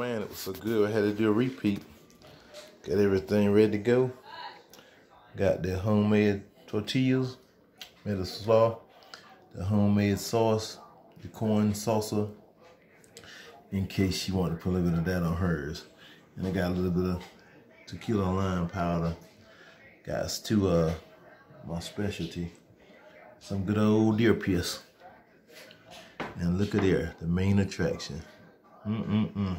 man, it was so good. I had to do a repeat. Got everything ready to go. Got the homemade tortillas, made a slaw, the homemade sauce, the corn salsa, in case she wanted to put a little bit of that on hers. And I got a little bit of tequila lime powder. Got to uh my specialty, some good old deer piss. And look at there, the main attraction. Mm-mm-mm.